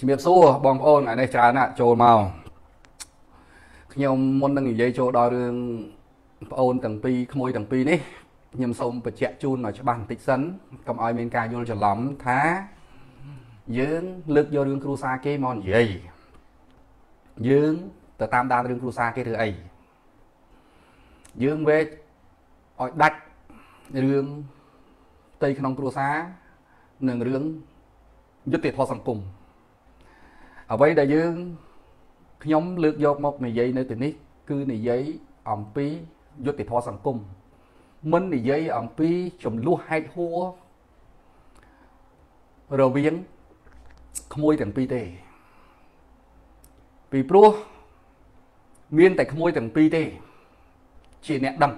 ជំរាបសួរបងប្អូនអានេះច្រើនណាស់ចូលមកខ្ញុំមុននឹងនិយាយចូលដល់រឿងប្អូនទាំងពីរក្មួយទាំងពីរនេះខ្ញុំសូមបញ្ជាក់ជូនឲ្យច្បាស់បន្តិចសិនកុំឲ្យមានការយល់ច្រឡំថាយើងលើកយករឿងគ្រួសារគេមកនិយាយយើងទៅតាមដានរឿងគ្រួសារគេធ្វើអីយើងវេកឲ្យដាច់រឿងផ្ទៃក្នុងគ្រួសារនិងរឿងយុត្តិធម៌សង្គម អ្វីដែលយើងខ្ញុំលើកយកមកនិយាយនៅទីនេះ គឺនិយាយអំពីយុត្តិធម៌សង្គមមិននិយាយអំពីចំនួនហេតុហួររវាងក្មួយទាំងពីរទេ ពីព្រោះមានតែក្មួយទាំងពីរទេ ជាអ្នកដឹង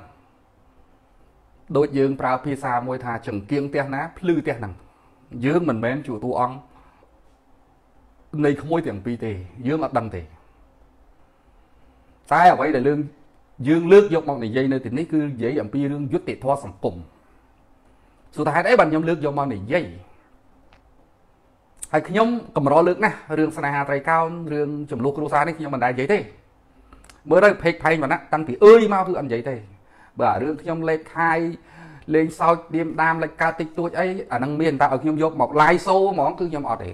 ដូចយើងប្រើភាសាមួយថាចង្គៀងផ្ទះណាភ្លឺផ្ទះហ្នឹងយើងមិនមែនជួតួអង្គ នៃក្មួយទាំងពីរទេ យើងអត់ដឹងទេតែអ្វីដែលយើងយើងលើកយកមកនិយាយនៅទីនេះគឺនិយាយអំពីរឿងយុត្តិធម៌សង្គមសួរថាហេតុអីបានខ្ញុំលើកយកមកនិយាយហើយខ្ញុំកម្រលើកណាស់រឿងស្នេហាត្រីកោណរឿងចំនួនគ្រួសារនេះខ្ញុំមិនដែលនិយាយទេមើលទៅពេកផែងវណ្ណៈតាំងពីអើយមកគឺអត់និយាយទេបើរឿងខ្ញុំលេខខាយលេងសើចឌៀមដាមលេចកើតតិចតួចអីអានឹងមានតែឲ្យខ្ញុំយកមកឡាយសូហ្មងគឺខ្ញុំអត់ទេ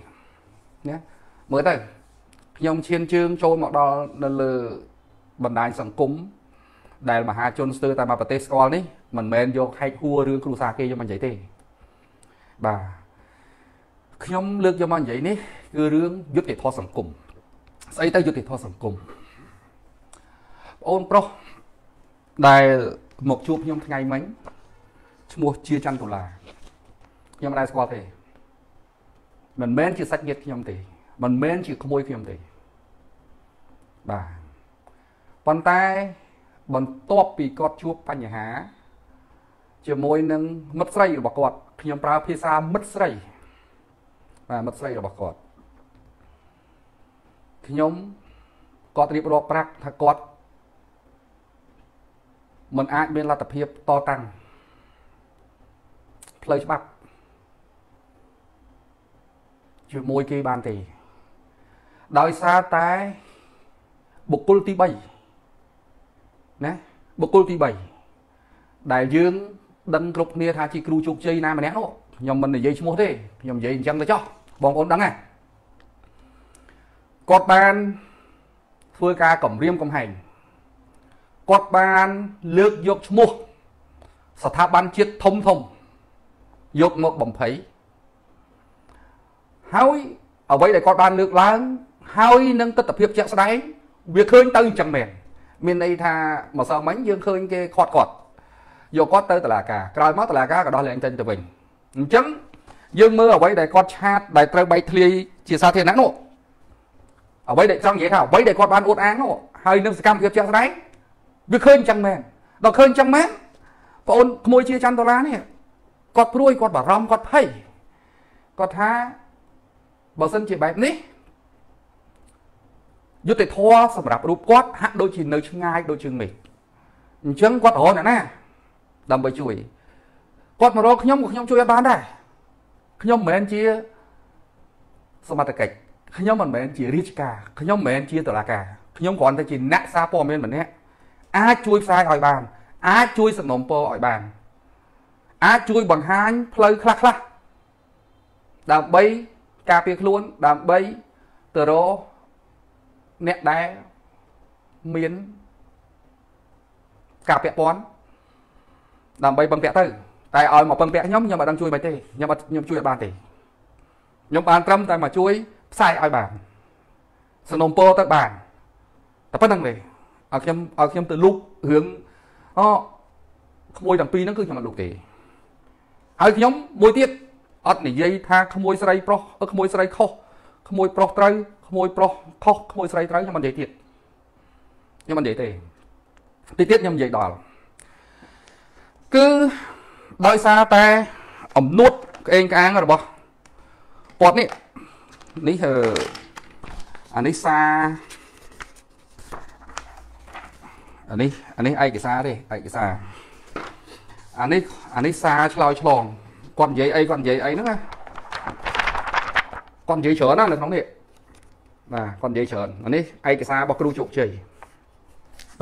ណា មើលទៅខ្ញុំឈានជើងចូលមកដល់នៅលើបណ្ដាញសង្គមដែលមហាជនស្ទើរតែមកប្រទេសស្គាល់នេះមិនមែនយកហែកហួររឿងគ្រួសារគេយកមកនិយាយទេបាទខ្ញុំលើកយកមកនិយាយនេះគឺរឿងយុត្តិធម៌សង្គមស្អីទៅយុត្តិធម៌សង្គមបងអូនប្រុសដែលមកជួបខ្ញុំថ្ងៃមិញឈ្មោះជាច័ន្ទតុលាខ្ញុំមិនដែលស្គាល់ទេមិនមែនជាសាច់ញាតិខ្ញុំទេ មិនមែនជាក្មួយខ្ញុំទេបាទប៉ុន្តែបន្ទាប់ពីគាត់ជួបបញ្ហា ជាមួយនឹងមិត្តស្រីរបស់គាត់ខ្ញុំប្រើភាសាមិត្តស្រីបាទមិត្តស្រីរបស់គាត់ខ្ញុំគាត់រៀបរាប់ប្រាប់ថាគាត់มันអាចមានលទ្ធភាពតតាំងផ្លូវច្បាប់ជាមួយគេបានទេ ដោយសារតែបុគ្គលទី3ណាបុគ្គលទី3ដែលយើងដឹងគ្រប់គ្នាថាជាគ្រូជោគជ័យណាម្នាក់នោះខ្ញុំមិននិយាយឈ្មោះទេខ្ញុំនិយាយអញ្ចឹងទៅចុះបងប្អូនដឹងហ៎គាត់បានធ្វើការគម្រាមកំហែងគាត់បានលើកយកឈ្មោះស្ថាប័នជាតិធំធំយកមកបំភ័យហើយអ្វីដែលគាត់បានលើកឡើង ហើយនឹងទស្សនវិជ្ជាជាក់ស្ដែងវាឃើញទៅអញ្ចឹងមែនមានន័យថាម្សិលមិញយើងឃើញគេខាត់គាត់យកគាត់ទៅតុលាការក្រោយមកតុលាការក៏ដោះលែងចេញទៅវិញអញ្ចឹងយើងមើលអ្វីដែលគាត់ឆាតដែលត្រូវបែកធ្លាយជាសាធារណៈនោះអ្វីដែលចង់និយាយថាអ្វីដែលគាត់បានអួតអាងនោះហើយនឹងសកម្មភាពជាក់ស្ដែងវាឃើញអញ្ចឹងមែនដល់ឃើញអញ្ចឹងមែនបងអូនក្មួយជាច័ន្ទដុល្លារនេះគាត់ព្រួយគាត់បារម្ភគាត់ភ័យគាត់ថាបើសិនជាបែបនេះ យុទ្ធធរសម្រាប់រូបគាត់ហាក់ដូចជានៅឆ្ងាយដូចជាងមេឃអញ្ចឹងគាត់រកអ្នកណាដើម្បីជួយគាត់មករកខ្ញុំក៏ខ្ញុំជួយអត់បានដែរខ្ញុំមិនមែនជាសមត្ថកិច្ចខ្ញុំមិនមែនជារាជការខ្ញុំមិនមែនជាតុលាការខ្ញុំគ្រាន់តែជាអ្នកសារព័ត៌មានម្នាក់អាចជួយផ្សាយឲ្យបាន អាចជួយសំណុំពរឲ្យបាន អាចជួយបង្ហាញផ្លូវខ្លះខ្លះដើម្បីការពារខ្លួនដើម្បីទៅរក អ្នកដែលមានការពាក់ព័ន្ធដើម្បីពឹងពាក់ទៅតែឲ្យមកពឹងពាក់ខ្ញុំខ្ញុំអត់ដឹងជួយមិនទេខ្ញុំអត់ខ្ញុំជួយអត់បានទេខ្ញុំបានត្រឹមតែមកជួយផ្សាយឲ្យបានសនំពោទៅបានតែប៉ុណ្្នឹងទេឲ្យខ្ញុំឲ្យខ្ញុំទៅលូករឿងអូក្មួយទាំងពីរហ្នឹងគឺខ្ញុំអត់លូកទេហើយខ្ញុំមួយទៀតអត់និយាយថាក្មួយស្រីប្រុសក្មួយស្រីខុសក្មួយប្រុសត្រូវ ក្មួយប្រុសខុសក្មួយស្រីត្រូវខ្ញុំមិននិយាយទៀតខ្ញុំមិននិយាយទេតិចទៀតខ្ញុំនិយាយដល់គឺដោយសារតែអំនួតក្អេងក្អាងរបស់គាត់នេះនេះអានេះសារអានេះអានេះឯកសារទេឯកសារអានេះអានេះសារឆ្លើយឆ្លងគាត់និយាយអីគាត់និយាយអីហ្នឹងណាគាត់និយាយច្រើនណាស់នៅក្នុងនេះ បាទគាត់និយាយច្រើនអានេះឯកសាររបស់គ្រូជោគជ័យ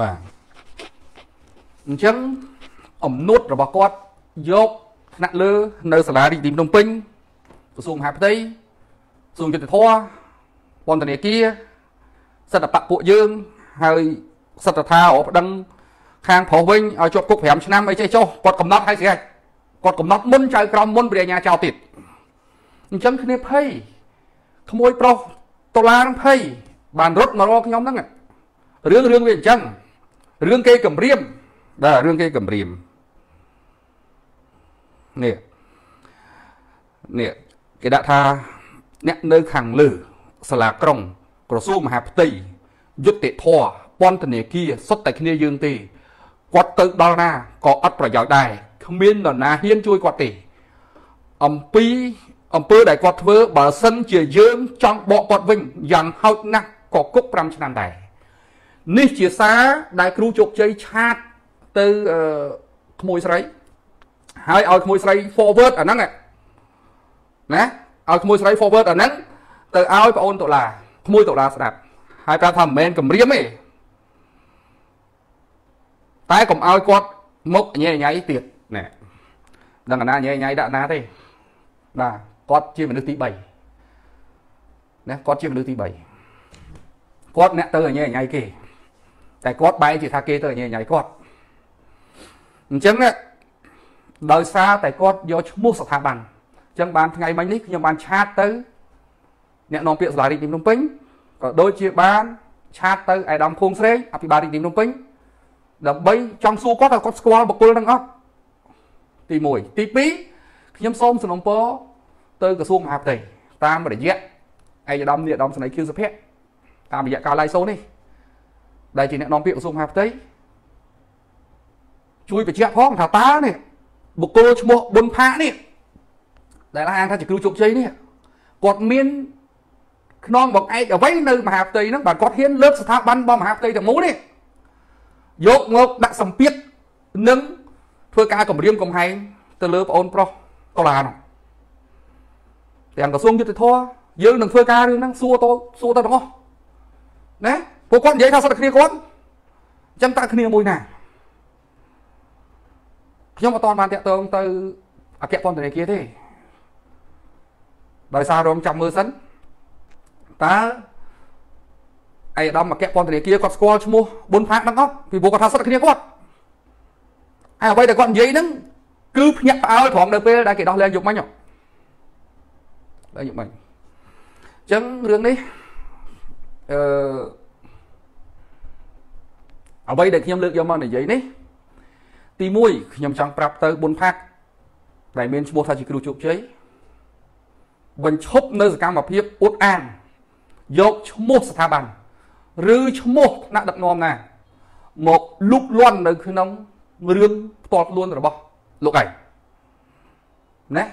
បាទអញ្ចឹងអំណួតរបស់គាត់យកថ្នាក់លើ នៅសាលារាជធានីភ្នំពេញក្រសួងមហាផ្ទៃក្រសួងយុទ្ធភ័ពពន្ធនាគារសិទ្ធិបពពួកយើងហើយសិទ្ធិថាអប្តឹងខាងប្រុសវិញឲ្យជាប់គុក5ឆ្នាំអីចេះចុះគាត់កំណត់ឲ្យស្រេចគាត់កំណត់មុនចៅក្រមមុនព្រះអាញាចោលទៀតអញ្ចឹងគ្នាភ័យក្មួយប្រុស ដុល្លារភ័យបានរត់មករកខ្ញុំហ្នឹងរឿងរឿងវាអញ្ចឹងរឿងគេគម្រាមបាទរឿងគេគម្រាមនេះនេះគេដាក់ថាអ្នកនៅខាងលើសាលាក្រុង ក្រសួងមហាផ្ទៃយុត្តិធម៌ពន្ធនាគារសុទ្ធតែគ្នាយើងទេគាត់ទៅដល់ណាក៏អត់ប្រយោជន៍ដែរគ្មាននរណាហ៊ានជួយគាត់ទេអំពី អំពើដែលគាត់ធ្វើបើសិនជាយើងចង់បកគាត់វិញយ៉ាងហោចណាស់ក៏គុក5ឆ្នាំដែរនេះជាសារដែលគ្រូជោគជ័យឆាតទៅក្មួយស្រីហើយឲ្យក្មួយស្រី forward អាហ្នឹងណាឲ្យក្មួយស្រី forward អាហ្នឹងទៅឲ្យប្អូនដុល្លារក្មួយដុល្លារស្ដាប់ហើយប្រាប់ថាមិនមែនគម្រាមទេតែកុំឲ្យគាត់មុខញ៉ៃញ៉ៃទៀតណែដឹងណាញ៉ៃញ៉ៃដាក់ណាទេបាទ គាត់ជាមនុស្សទី3ណាគាត់ជាមនុស្សទី3គាត់អ្នកទៅញ៉ៃញ៉ៃគេតែគាត់បែរជាថាគេទៅញ៉ៃញ៉ៃគាត់អញ្ចឹងដោយសារតែគាត់យកឈ្មោះស្ថាប័នអញ្ចឹងបានថ្ងៃមិញនេះខ្ញុំបានឆាតទៅអ្នកនាំពាក្យសាលារាជធានីភ្នំពេញក៏ដូចជាបានឆាតទៅឯកឧត្តមភួងស្រេងអភិបាលរាជធានីភ្នំពេញដើម្បីចង់សួរគាត់ថាគាត់ស្គាល់បុគ្គលនឹងអត់ទី1ទី2ខ្ញុំសូមសំណពរ ទៅក្រសួងមហាផ្ទៃតាមរយៈឯកឧត្តមនាយឧត្តមសេនីយ៍ខៀវសុភ័ក្រតាមរយៈការ live show នេះដែលជាអ្នកនាំពាក្យក្រសួងមហាផ្ទៃជួយបញ្ជាក់ផងថាតើនេះបុគ្គលឈ្មោះប៊ុនផាកនេះដែលអាងថាជាគ្រូជោគជ័យនេះគាត់មានខ្នងបង្អែកអ្វីនៅមហាផ្ទៃហ្នឹងបាទគាត់ហ៊ានលើកស្ថាប័នរបស់មហាផ្ទៃទាំងមូលនេះយកមកដាក់សម្ពាធនិងធ្វើការគម្រាមកំហែងទៅលើប្អូនប្រុសកូឡានោះ ទាំងក្រសួងយុទ្ធភ័ពយើងនឹងធ្វើការរឿងហ្នឹងសួរតសួរទៅទាំងអស់ណាពួកគាត់និយាយថាសិទ្ធិគ្នាគាត់អញ្ចឹងតើគ្នាមួយណាខ្ញុំអត់ទាន់បានតាក់ទងទៅអគ្គពន្ធនាគារទេដោយសាររងចាំមើលសិនតើអៃដាមអគ្គពន្ធនាគារគាត់ស្គាល់ឈ្មោះប៊ុនផាកហ្នឹងអត់ពីព្រោះគាត់ថាសិទ្ធិគ្នាគាត់ហើយអ្វីដែលគាត់និយាយហ្នឹងគឺភ្ញាក់ផ្អើលត្រង់នៅពេលដែលគេដោះលែងយកមិញលែង យកមិញអញ្ចឹងរឿងនេះអឺអ្វីដែលខ្ញុំលើកយកមកនិយាយនេះទី1ខ្ញុំចង់ប្រាប់ទៅប៊ុនផាក់ដែលមានឈ្មោះថាជាគ្រូជោគជ័យបញ្ឈប់នៅសកម្មភាពអួតអាងយកឈ្មោះស្ថាប័នឬឈ្មោះថ្នាក់ដឹកនាំណា មកលុកលាន់នៅក្នុងរឿងផ្ទាល់ខ្លួនរបស់លោកឯងណា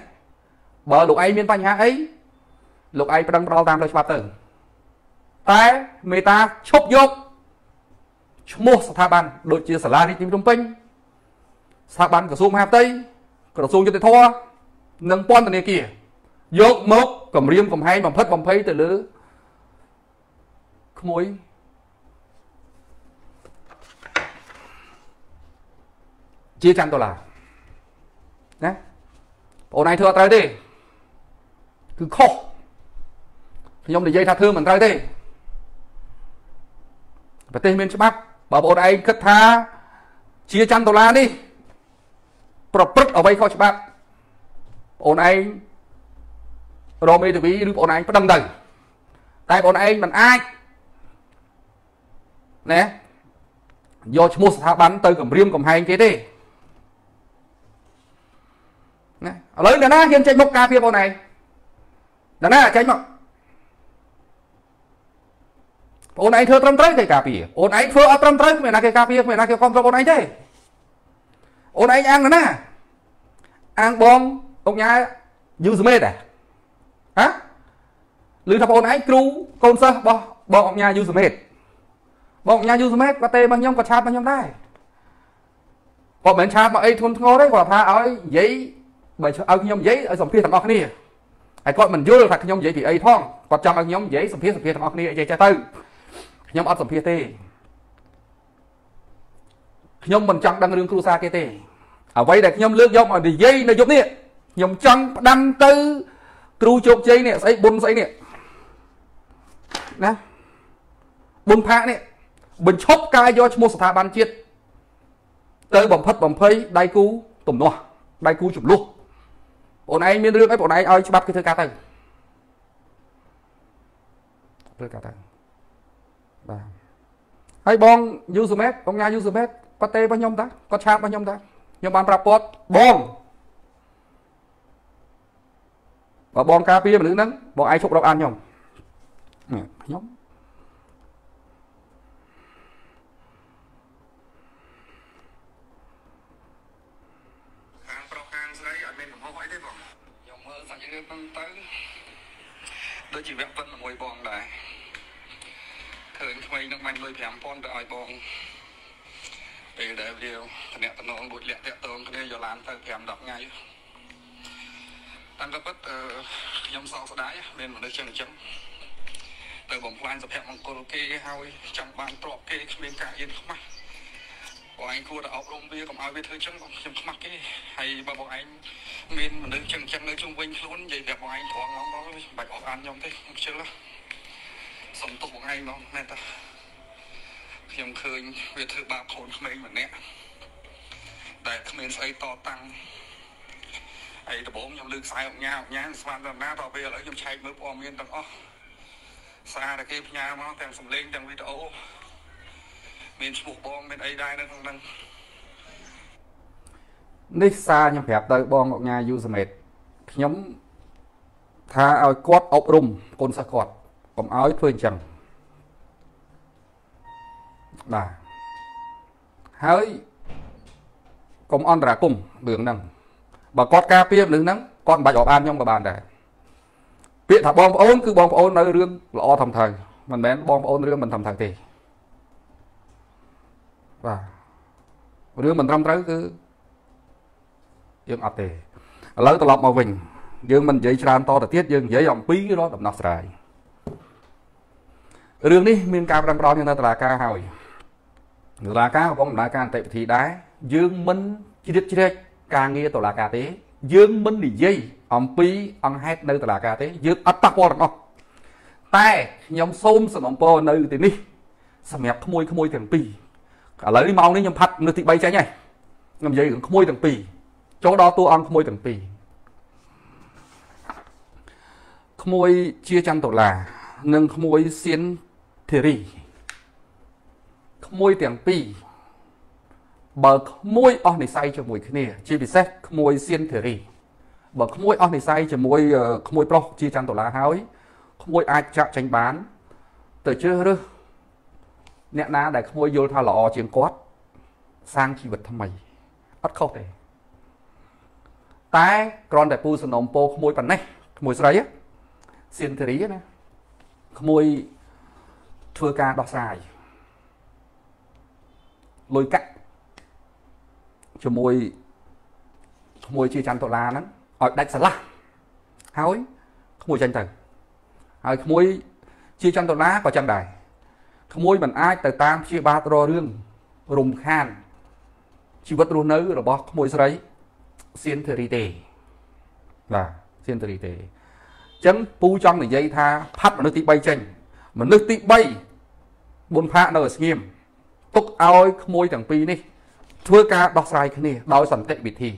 បើលោកឯងមានបញ្ហាអីលោកឯងប្រឹងប្រល់តាមផ្លូវច្បាប់ទៅតែមេតាឈប់យកឈ្មោះស្ថាប័នដូចជាសាលារាជធានីភ្នំពេញស្ថាប័នក្រសួងមហាផ្ទៃក្រសួងយុតិធធនិងពន្ធនាគារយកមកគម្រាមកំហែងបំផិតបំភ័យទៅលើក្មួយជាចាំដុល្លារណាបងឯងធ្វើអត់ត្រូវទេ គឺខុសខ្ញុំនិយាយថាធ្វើមិនត្រូវទេប្រទេសមានច្បាប់បើបងឯងគិតថា ជាចាំដុល្លារនេះ ប្រព្រឹត្តអ្វីខុសច្បាប់បងឯងរមេធាវីឬបងឯងប្តឹងទៅតែបងឯងមិនអាចណាយកឈ្មោះស្ថាប័នទៅគម្រាមកំហែងគេទេណាឥឡូវអ្នកណាហ៊ានចេញមុខការពារបងឯង អ្នកណាចេញមកបងឯងធ្វើត្រឹមត្រូវគេការពារបងឯងធ្វើអត់ត្រឹមត្រូវគ្មានណាគេការពារគ្មានណាគេគ្រប់គ្រងបងឯងទេអូនឯងអាងណាអាងបងអង្គញាយូសមេតហ៎ហ៎ឮថាបងឯងគ្រូកូនសិស្សរបស់បងអង្គញាយូសមេតបងអង្គញាយូសមេតគាត់ទេមកខ្ញុំគាត់ឆាតមកខ្ញុំដែរគាត់មិនឆាតមកអីធុនធ្ងរទេគាត់ថាឲ្យនិយាយបើឲ្យខ្ញុំនិយាយឲ្យសម្ភារទាំងអស់គ្នា ហើយគាត់មិនយល់ថាខ្ញុំនិយាយពីអីផងគាត់ចង់ឲ្យខ្ញុំនិយាយសម្ភាសសម្ភាសទាំងអស់គ្នានិយាយចេះទៅខ្ញុំអត់សម្ភាសទេខ្ញុំមិនចង់ដឹងរឿងគ្រួសារគេទេអ្វីដែលខ្ញុំលើកយកមកនិយាយនៅយប់នេះខ្ញុំចង់ផ្ដាំទៅគ្រូជោគជ័យនេះស្អីបុណ្យស្អីនេះណាបុណ្យផាកនេះបញ្ឈប់ការយកឈ្មោះស្ថាប័នជាតិទៅបំផិតបំភ័យដៃគូទំនាស់ដៃគូចំនួន បងឯងមានរឿងអីបងឯងឲ្យច្បាប់គេធ្វើការទៅធ្វើការទៅបាទហើយបងយូសមេតបងញ៉ាយូសមេតគាត់ទេរបស់ខ្ញុំតាគាត់ឆាតរបស់ខ្ញុំតាខ្ញុំបានប្រាប់គាត់បងបើបងការពារមនុស្សហ្នឹងបងឯងឈប់រកអានខ្ញុំខ្ញុំ ដូចជាវគ្គប៉ុនមួយបងដែរឃើញថ្មីនឹងបាញ់លុយ5000ទៅឲ្យបងពេលដែលវាតំណតំណងដូចលាក់តាក់តងគ្នាយកឡានទៅ5 10ថ្ងៃតាមក៏ពិតខ្ញុំសោកស្ដាយមានមនុស្សចឹងអញ្ចឹងទៅបំផ្លាញសុភមង្គលគេហើយចង់បានទ្រព្យគេគ្មានការហ៊ានខ្មាស់ បងឯងគួរតែអប់រំវាកុំឲ្យវាធ្វើចឹងខ្ញុំខ្មាស់គេហើយបើបងឯងមានមនុស្សចឹងចឹងនៅជុំវិញខ្លួននិយាយប្រាប់បងឯងត្រង់មកមកមិនបាច់អបអានខ្ញុំទេខ្ញុំខ្ជិលសុំទោសបងឯងមកមែនតាខ្ញុំឃើញវាធ្វើបាបកូនក្មេងម្នាក់តែគ្មានស្អីតតាំងហើយដំបូងខ្ញុំលើកខ្សែអង្ញាអង្ញាស្មានដល់ណាដល់ពេលឥឡូវខ្ញុំឆែកមើលព័ត៌មានទាំងអស់សារដែលគេផ្ញើមកទាំងសំឡេងទាំងវីដេអូ មានឈ្មោះបងមានអីដែរនៅក្នុងហ្នឹងនេះសារខ្ញុំប្រាប់ទៅបងអុកញ៉ាយូសមេតខ្ញុំថាឲ្យគាត់អប់រំកូនសិស្សគាត់កុំឲ្យធ្វើអញ្ចឹងបាទហើយកុំអន្តរាគមរឿងហ្នឹងបើគាត់ការពាររឿងហ្នឹងគាត់មិនបាច់អបអានខ្ញុំក៏បានដែរពាក្យថាបងប្អូនគឺបងប្អូននៅរឿងល្អធំត្រូវមិនមែនបងប្អូនរឿងមិនធំត្រូវទេ បាទរឿងមិនត្រឹមត្រូវគឺយើងអត់ទេឥឡូវត្រឡប់មកវិញ យើងមិននិយាយច្រើនតទៅទៀតយើងនិយាយអំពីរកដំណោះស្រាយរឿងនេះមានការប្រឹងប្រែងនៅតុលាការហើយតុលាការកំពុងដំណើរការអន្តរវិធីដែរយើងមិនជ្រៀតជ្រែកការងារតុលាការទេ យើងមិននិយាយអំពីអង្គហេតុនៅតុលាការទេយើងអត់ប៉ះពាល់ទាំងអស់តែខ្ញុំសូមសំណពរនៅទីនេះសម្រាប់ក្មួយក្មួយទាំងពីរ ឥឡូវនេះម៉ោងនេះខ្ញុំផាត់នៅទី3ចេញហើយខ្ញុំនិយាយរឿងក្មួយទាំងពីរចូលដល់តួអង្គក្មួយទាំងពីរក្មួយជាចន្ទដុល្លារនិងក្មួយសៀនធីរីក្មួយទាំងពីរបើក្មួយអស់និស័យជាមួយគ្នា ជាពិសេសក្មួយសៀនធីរីបើក្មួយអស់និស័យជាមួយក្មួយប្រុសជាចន្ទដុល្លារហើយក្មួយអាចចាក់ចេញបាន ទៅជ្រើសរើស អ្នកណាដែលក្មួយយល់ថាល្អជាងគាត់សាងជីវិតថ្មីអត់ខុសទេតែគ្រាន់តែពូសនំពោក្មួយប៉ុណ្ណេះក្មួយស្រីសៀនធីរីណាក្មួយធ្វើការដោះស្រាយលុយកាក់ជាមួយក្មួយជាច័ន្ទតុលាហ្នឹងឲ្យដាច់ស្រឡះហើយក្មួយចាញ់ទៅហើយក្មួយជាច័ន្ទតុលាក៏ចឹងដែរ ក្មួយមិនអាចទៅតាមព្យាបាលររឿងរំខានជីវិតរស់នៅ របស់ក្មួយស្រីសៀនធីរីទេបាទសៀនធីរីទេអញ្ចឹងពូចង់និយាយថាផាត់មនុស្សទី3ចេញមនុស្សទី3ប៊ុនផាកនៅស្ងៀមទុកឲ្យក្មួយទាំងពីរនេះ ធ្វើការដោះស្រាយគ្នាដោយសន្តិវិធី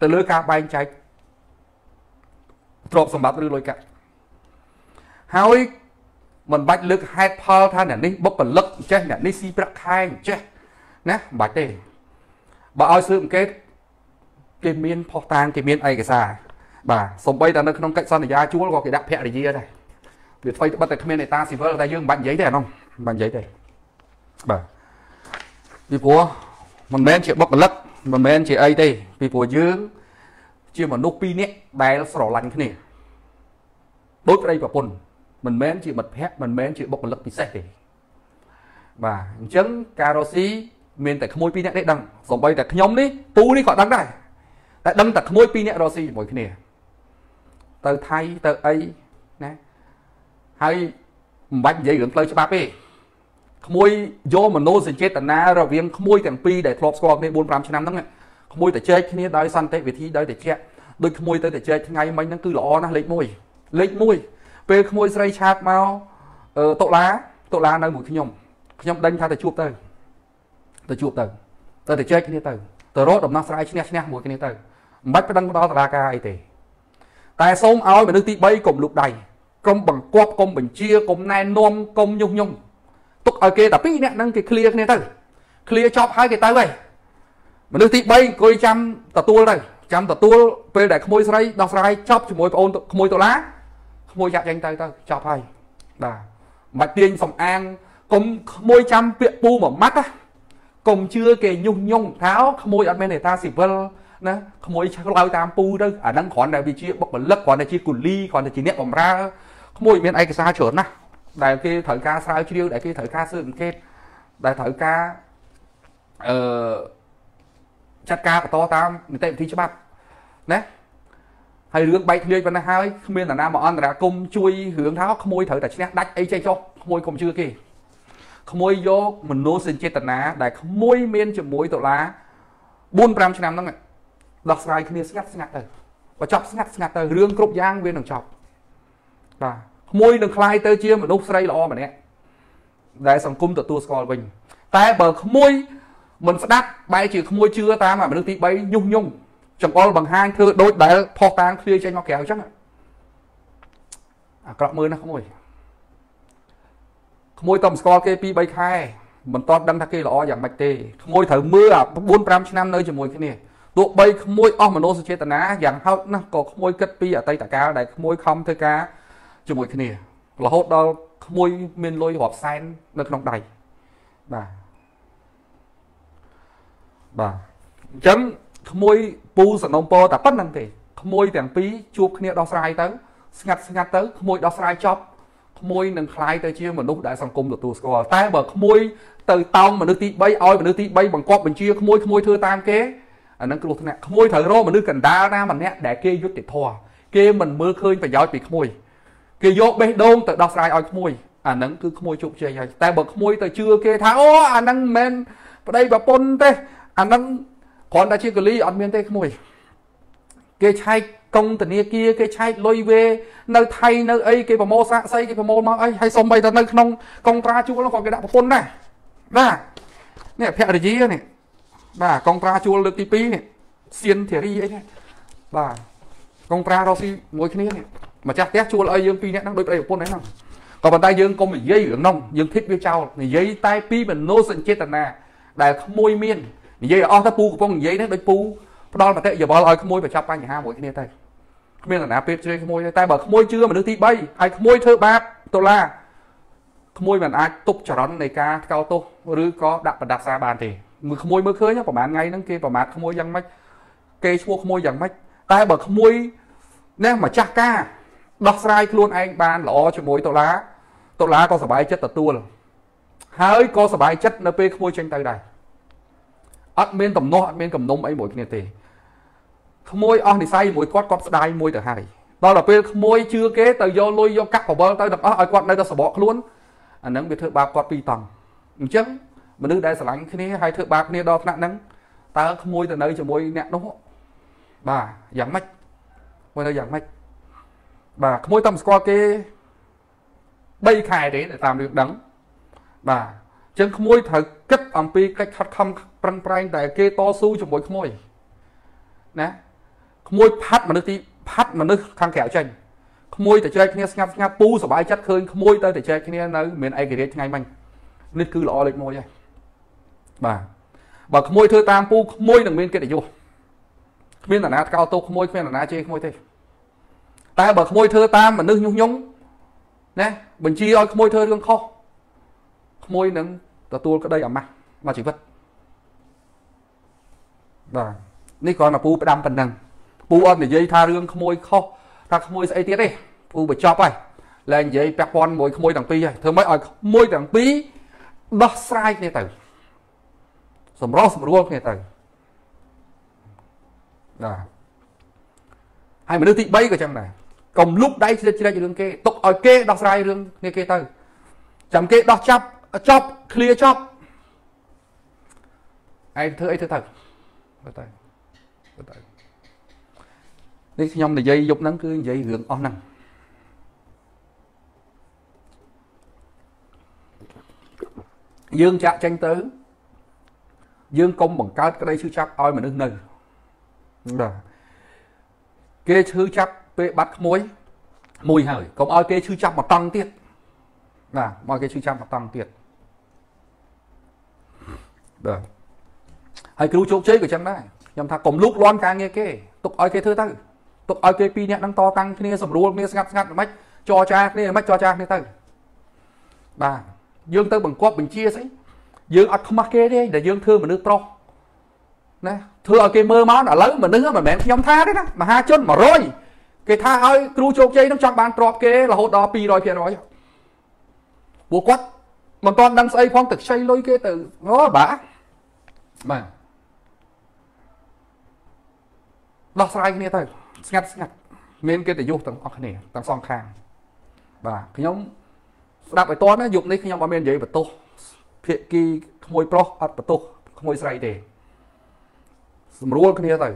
ទៅលើការបែងចែកទ្រព្យសម្បត្តិឬលុយកាក់ហើយ មិនបាច់លើកហេតុផលថាអ្នកនេះបុគ្គលិកចេះអ្នកនេះស៊ីប្រាក់ខែចេះណាមិនបាច់ទេបើឲ្យស៊ើបអង្កេតគេមានផុសតាងគេមានឯកសារបាទសំបីតែនៅក្នុងកិច្ចសន្យាជួលក៏គេដាក់ភរិយាដែរវាថ្មីត្បិតតែគ្មានអេតាស៊ីវិលតែយើងមិនបាច់និយាយទេអានោះមិនបាច់និយាយទេបាទពីព្រោះមិនមែនជាបុគ្គលិកមិនមែនជាអីទេពីព្រោះយើងជាមនុស្សពីរនាក់ដែលស្រឡាញ់គ្នាដូចប្តីប្រពន្ធ មិនមែនជាមិត្តភ័ក្តិមិនមែនជាបុគ្គលិកពិសេសទេបាទអញ្ចឹងការរស់ស៊ីមានតែក្មួយពីរនាក់ទេដឹងសំបីតែខ្ញុំនេះពូនេះក៏ដឹងដែរតែដឹងតែក្មួយពីរនាក់រស់ស៊ីជាមួយគ្នា ទៅថៃទៅអីណាហើយមិនបាច់និយាយរឿងផ្លូវច្បាប់ទេក្មួយយកមโนសញ្ចេតនារវាងក្មួយទាំងពីរដែលធ្លាប់ស្គាល់គ្នា4 5ឆ្នាំហ្នឹងក្មួយទៅចែកគ្នាដោយសន្តិវិធីដោយតិចដូចក្មួយទៅទៅចែកថ្ងៃមិញហ្នឹងគឺល្អណាស់លេខ1លេខ1 ពេលក្មួយស្រីឆាតមកអឺតុលាតុលានៅមួយខ្ញុំខ្ញុំដេញថាទៅជួបទៅទៅជួបទៅទៅទៅចែកគ្នាទៅទៅរកដំណោះស្រាយឈ្នះឈ្នះមួយគ្នាទៅមិនបាច់ប្តឹងដល់តុលាការអីទេតែសូមឲ្យមនុស្សទី3កុំលូកដៃកុំបង្គាប់កុំបញ្ជាកុំណែនាំកុំញុះញង់ទុកឲ្យគេតែពីរអ្នកហ្នឹងគេឃ្លាគ្នាទៅឃ្លាចប់ហើយគេទៅហើយមនុស្សទី3អង្គុយចាំទទួលទៅចាំទទួលពេលដែលក្មួយស្រីដោះស្រាយចប់ជាមួយប្អូនក្មួយតុលា ក្មួយចាក់ចេញទៅទៅចប់ហើយបាទមិនបាច់ទាញសំអាងកុំក្មួយចាំពាក្យពូមួយម៉ាត់ណាកុំជឿគេញុះញង់ថាក្មួយអត់មាននេតាស៊ីវិលណាក្មួយឆ្លើយតាមពូទៅអាហ្នឹងគ្រាន់តែវាជាបុគ្គលិកគ្រាន់តែជាគូលីគ្រាន់តែជាអ្នកបម្រើក្មួយមានឯកសារច្រើនណាស់ដែលគេត្រូវការស្រាវជ្រាវដែលគេត្រូវការស៊ើបអង្កេតដែលត្រូវការអឺចាត់ការបន្តតាមនីតិវិធីច្បាប់ណា ហើយរឿងបែកធ្លាយប៉ុណ្ណេះហើយគ្មាននរណាមកអន្តរាគមជួយរឿងថាក្មួយត្រូវតែឈ្នះដាច់អីចេះចុះក្មួយកុំជឿគេក្មួយយកមនោសញ្ចេតនាដែលក្មួយមានជាមួយតុលា4 5ឆ្នាំហ្នឹងដោះស្រាយគ្នាស្ងាត់ស្ងាត់ទៅបើចប់ស្ងាត់ស្ងាត់ទៅរឿងគ្រប់យ៉ាងវានឹងចប់បាទក្មួយនឹងคลายទៅជាមនុស្សស្រីល្អម្នាក់ដែលសង្គមទទួលស្គាល់វិញតែបើក្មួយមិនស្ដាប់បែរជាក្មួយជឿតាមមនុស្សទី3ញុះញង់ ចង្អុលបង្ហាញធ្វើដូចដែលផុសតាងឃ្លាចេញមកក្រៅអញ្ចឹងអាក្រក់មើលណាក្មួយក្មួយតំស្គាល់គេ2 3ខែមិនតបដឹងថាគេល្អយ៉ាងម៉េចទេក្មួយត្រូវមើលអា4 5ឆ្នាំនៅជាមួយគ្នាទោះបីក្មួយអស់មនោសញ្ចេតនាយ៉ាងហោចណាស់ក៏ក្មួយគិតពីអតីតកាលដែលក្មួយខំធ្វើការជាមួយគ្នារហូតដល់ក្មួយមានលុយរាប់សែននៅក្នុងដៃបាទបាទអញ្ចឹង ក្មួយពូសនំពតែប៉ុណ្្នឹងទេក្មួយទាំងពីរជួបគ្នាដោះស្រាយទៅស្ងាត់ស្ងាត់ទៅក្មួយដោះស្រាយចប់ក្មួយនឹងคล้ายទៅជាមនុស្សដែលសង្គមទទួលស្គាល់តែបើក្មួយទៅតោងមនុស្សទី3ឲ្យមនុស្សទី3បង្កប់បញ្ជាក្មួយក្មួយធ្វើតាមគេអានឹងគ្រោះថ្នាក់ក្មួយត្រូវរកមនុស្សកណ្ដាលណាម្នាក់ដែលគេយុត្តិធម៌គេមិនមើលឃើញប្រយោជន៍ពីក្មួយគេយកបេះដូងទៅដោះស្រាយឲ្យក្មួយអាហ្នឹងគឺក្មួយជោគជ័យហើយតែបើក្មួយទៅជឿគេថាអូអាហ្នឹងមិនមែនប្តីប្រពន្ធទេអាហ្នឹង គ្រាន់តែជាកលីអត់មានទេក្មួយគេឆែកកុងធនាគារគេឆែកលុយវេនៅថៃនៅអីគេប្រមូលសាកសីគេប្រមូលមកអីហើយសំបីតែនៅក្នុងកុងត្រាជួលក៏គេដាក់ប្រពន្ធដែរបាទនេះភរិយានេះបាទកុងត្រាជួលលើកទី2នេះសៀនធារីអីនេះបាទកុងត្រារស់ស៊ីមួយគ្នានេះម្ចាស់ផ្ទះជួលឲ្យយើងពីរនាក់ហ្នឹងដូចប្តីប្រពន្ធហ្នឹងក៏ប៉ុន្តែយើងកុំនិយាយរឿងហ្នឹងយើងធីបវាចោលនិយាយតែពីមនោសញ្ចេតនាដែលក្មួយមាន និយាយអស់ទៅពូកំពុងនិយាយនេះដូចពូផ្ដល់មតិយោបល់ឲ្យក្មួយបញ្ចប់បញ្ហាមួយគ្នាទៅគ្មាននរណាពេទ្យជ្រេក្មួយទេតែបើក្មួយជឿមនុស្សទី3ហើយក្មួយធ្វើបាបដុល្លារក្មួយមិនអាចទប់ចរន្តនៃការថ្កោលទោសឬក៏ដាក់បដាសាបានទេមើលក្មួយមើលឃើញប្រហែលថ្ងៃហ្នឹងគេប្រមាថក្មួយយ៉ាងម៉េចគេឈ្មោះក្មួយយ៉ាងម៉េចតែបើក្មួយណែម្ចាស់ការដោះស្រាយខ្លួនឯងបានល្អជាមួយតុលាតុលាក៏សប្បាយចិត្តទទួលហើយក៏សប្បាយចិត្តនៅពេលក្មួយចេញទៅដែរ អត់មានតំណោះអត់មានកំណុំអីមួយគ្នាទេក្មួយអស់និស័យមួយគាត់គាត់ស្ដាយមួយទៅហើយដល់ដល់ពេលក្មួយជឿគេទៅយកលុយយកកាក់បវលទៅទាំងអស់ឲ្យគាត់នៅតែសបកខ្លួនអាហ្នឹងវាធ្វើបាបគាត់ពីរតង់អញ្ចឹងមនុស្សដែលស្រឡាញ់គ្នាហើយធ្វើបាបគ្នាដល់ថ្នាក់ហ្នឹងតើក្មួយទៅនៅជាមួយអ្នកនោះបាទយ៉ាងម៉េចមកនៅយ៉ាងម៉េចបាទក្មួយតាមស្គាល់គេ3ខែទេតាមរឿងដឹងបាទអញ្ចឹងក្មួយត្រូវគិតអំពីកិច្ចខិតខំប្រឹងប្រែងតែគេតស៊ូជាមួយក្មួយណាក្មួយផាត់មនុស្សទីផាត់មនុស្សខាងក្រៅចេញក្មួយទៅចែកគ្នាស្ងាត់ស្ងាត់ពូសบายចិត្តឃើញក្មួយទៅទៅចែកគ្នានៅមានឯករាជ្យថ្ងៃមិញនេះគឺល្អលេខ1ហើយបាទបើក្មួយធ្វើតាមពូក្មួយនឹងមានកិត្តិយសគ្មាននរណាថ្កោលទោសក្មួយគ្មាននរណាជេរក្មួយទេតែបើក្មួយធ្វើតាមមនុស្សញុះញង់ណាបញ្ជាឲ្យក្មួយធ្វើរឿងខុស ក្មួយនឹងទទួលក្តីអាម៉ាស់មកជីវិតបាទនេះគ្រាន់តែពូផ្ដាំប៉ុណ្ណឹងពូអត់និយាយថារឿងក្មួយខុសថាក្មួយស្អីទៀតទេពូបញ្ចប់ហើយឡើងនិយាយពាក់ព័ន្ធមួយក្មួយទាំងពីរហើយធ្វើម៉េចឲ្យក្មួយទាំងពីរដោះស្រាយគ្នាទៅសម្រោះសម្រួលគ្នាទៅបាទហើយមនុស្សទី3ក៏ចឹងដែរកកុំលុបដៃជ្រិតជ្រែករឿងគេទុកឲ្យគេដោះស្រាយរឿងនេះគេទៅចាំគេដោះចាប់ ចប់ឃ្លាចប់ឯងធ្វើអីធ្វើទៅទៅទៅទៅនេះខ្ញុំនិយាយយប់ហ្នឹងគឺនិយាយរឿងអស់ហ្នឹងយើងចាក់ចេញទៅ យើងកុំបង្កើតក្តីឈឺចាប់ឲ្យមនុស្សនៅបាទគេឈឺចាប់ពេលបាត់ក្មួយមួយហើយកុំឲ្យគេឈឺចាប់មកតង់ទៀតបាទមកគេឈឺចាប់មកតង់ទៀត បាទហើយគ្រូជោគជ័យក៏ចឹងដែរខ្ញុំថាកុំលូកលាន់ការងារគេទុកឲ្យគេធ្វើទៅទុកឲ្យគេពីរនាក់នឹងតតាំងគ្នាសម្រួលគ្នាស្ងាត់ស្ងាត់មិនចរចាគ្នាមិនចរចាគ្នាទៅបាទយើងទៅបង្គាប់បញ្ជាស្អីយើងអត់ខ្មាស់គេទេដែលយើងធ្វើមនុស្សប្រុសណាធ្វើឲ្យគេមើលមកឥឡូវមនុស្សមិនមែនខ្ញុំថាទេណាមហាជន100គេថាឲ្យគ្រូជោគជ័យនឹងចង់បានទ្របគេរហូតដល់200%ពួកគាត់មិនទាន់ដឹងស្អីផងទៅខ្ចីលុយគេទៅអូបាទ បាទដោះស្រាយគ្នាទៅស្ងាត់ស្ងាត់មានកិត្តិយសទាំងអស់គ្នាទាំងសងខាងបាទខ្ញុំស្ដាប់ឲ្យតណាយប់នេះខ្ញុំអត់មាននិយាយបន្ទោសភាគីក្មួយប្រុសអត់បន្ទោសក្មួយស្រីទេស្រួលគ្នាទៅ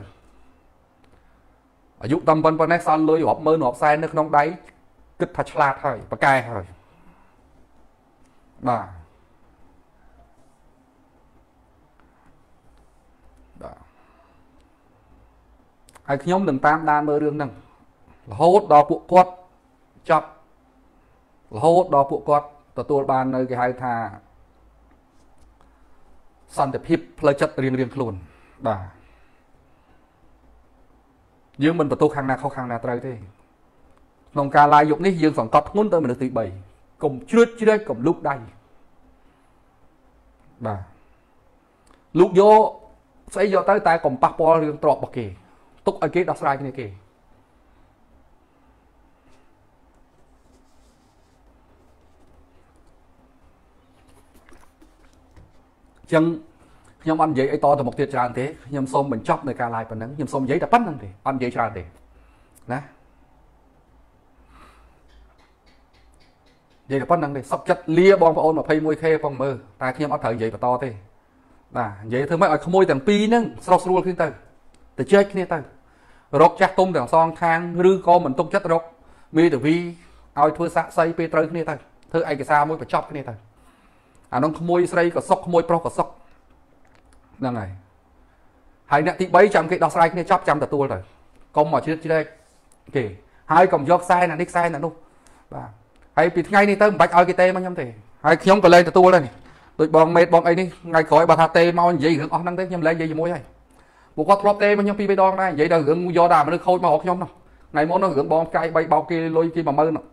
អាយុតាមប៉ុណ្ណេះសល់លុយរាប់ម៉ឺនរាប់សែននៅក្នុងដៃគិតថាឆ្លាតហើយប្រកែហើយបាទបាទ ហើយខ្ញុំនឹងតាមដានមើលរឿងហ្នឹងរហូតដល់ពួកគាត់ចប់រហូតដល់ពួកគាត់ទទួលបាននៅគេហៅថាសន្តិភាពផ្លូវចិត្តរៀងរៀងខ្លួនបាទយើងមិនបន្ទោសខាងណាខុសខាងណាត្រូវទេក្នុងការឡាយយុគនេះយើងសង្កត់ធ្ងន់ទៅមនុស្សទី3កុំជ្រួតជ្រែកកុំលូកដៃបាទលូកយកស្អីយកទៅតែកុំប៉ះពាល់រឿងទ្រព្យរបស់គេ ទុកឲ្យគេដោះស្រាយគ្នាគេចឹងខ្ញុំអត់និយាយអីតទៅមុខទៀតច្រើនទេខ្ញុំសូមបញ្ចប់នៅការ live ប៉ុណ្ណឹងខ្ញុំសូមនិយាយតែប៉ុណ្្នឹងទេអត់និយាយច្រើនទេណានិយាយតែប៉ុណ្្នឹងទេសុខចិត្តលាបងប្អូន 21k ផងមើលតែខ្ញុំអត់ត្រូវនិយាយបន្តទេបាទនិយាយធ្វើម៉េចឲ្យក្មួយទាំងពីរហ្នឹងស្រស់ស្រួលគ្នាទៅទៅជែកគ្នាទៅ រកចាស់ទុំទាំងសងខាងឬក៏មិនទុកចិត្តរកមេតាវីឲ្យធ្វើសាក់សីពេលត្រូវគ្នាទៅធ្វើឯកសារមួយបញ្ចប់គ្នាទៅអានោះក្មួយស្រីក៏សុកក្មួយប្រុសក៏សុកហ្នឹងហើយហើយអ្នកទី3ចាំគេដោះស្រាយគ្នាចប់ចាំទទួលទៅកុំមកជ្រៀតជ្រែកគេហើយកុំយកខ្សែណានេះខ្សែណានោះបាទហើយពីថ្ងៃនេះទៅមិនបាច់ឲ្យគេទេមកខ្ញុំទេហើយខ្ញុំក៏លែងទទួលដែរនេះដូចបងមេតបងអីនេះថ្ងៃក្រោយបើថាទេមកនិយាយរឿងអស់ហ្នឹងទេខ្ញុំលែងនិយាយជាមួយហើយ ពួកគាត់ធ្លាប់ទេមកខ្ញុំពីរបីដងដែរនិយាយដល់រឿងយកដល់មនុស្សខូចមករកខ្ញុំនោះថ្ងៃមុននោះរឿងបងផ្កាយ3បោកគេលុយគេ10000នោះ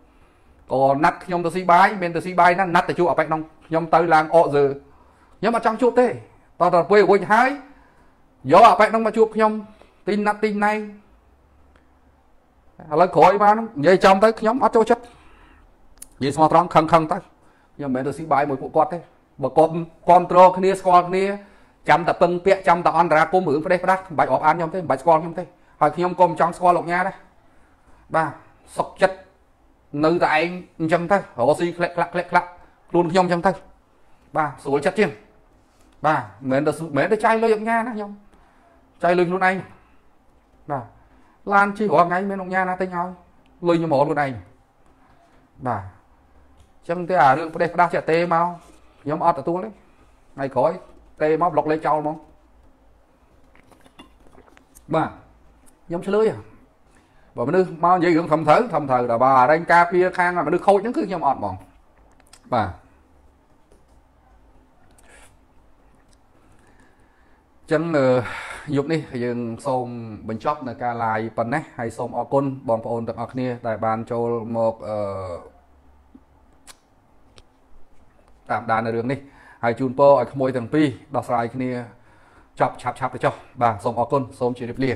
ក៏ណាត់ខ្ញុំទៅស៊ីបាយមានទៅស៊ីបាយណាណាត់ទៅជួបអប៉ែកក្នុងខ្ញុំទៅឡើងអកយើខ្ញុំអត់ចង់ជួបទេតោះដល់ពេលរួចហើយយកអប៉ែកក្នុងមកជួបខ្ញុំទីណាត់ទីណៃឥឡូវក្រោយមកនិយាយចំទៅខ្ញុំអត់ចូលចិត្តនិយាយស្មោះត្រង់ខឹងខឹងទៅខ្ញុំមិនមែនទៅស៊ីបាយមួយពួកគាត់ទេបើគាត់គ្រប់គ្រងគ្នាស្គាល់គ្នា ចាំតែពឹងពាក់ចាំតែអន្តរាគមរឿងផ្ដេសផ្ដាស់មិនបាច់រាប់អានខ្ញុំទេមិនបាច់ស្គាល់ខ្ញុំទេហើយខ្ញុំក៏មិនចង់ស្គាល់លោកញ៉ាដែរបាទសុកចិត្តនៅតែឯងអញ្ចឹងទៅរកស៊ីក្លែកក្លាក់ក្លែកក្លាក់ខ្លួនខ្ញុំអញ្ចឹងទៅបាទស្រួលចិត្តជាងបាទមិនមែនទៅមិនមែនទៅចាយលុយអង្គញាណាខ្ញុំចាយលុយខ្លួនឯងបាទឡានជិះរាល់ថ្ងៃមានអង្គញាណាទិញឲ្យលុយខ្ញុំរកខ្លួនឯងបាទអញ្ចឹងទេអារឿងផ្ដេសផ្ដាស់ចាក់ទេមកខ្ញុំអត់ទទួលទេថ្ងៃក្រោយ ទេមកប្លុកលេខចោលហ្មងបាទខ្ញុំឆ្លើយបើមនុស្សមកនិយាយរឿងធំត្រូវធំត្រូវដល់បើរែងការពារខាងមនុស្សខូចហ្នឹងគឺខ្ញុំអត់ហ្មងបាទចឹងយប់នេះយើងសូមបញ្ចប់នៅការ live ប៉ុណ្ណេះហើយសូមអរគុណបងប្អូនទាំងអស់គ្នា ដែលបានចូលមកអឺតាមដាននៅរឿងនេះ ហើយជូនពរឲ្យក្មួយទាំងពីរដោះស្រាយគ្នាចប់ឆាប់ឆាប់ទៅចុះបាទសូមអរគុណសូមជម្រាបលា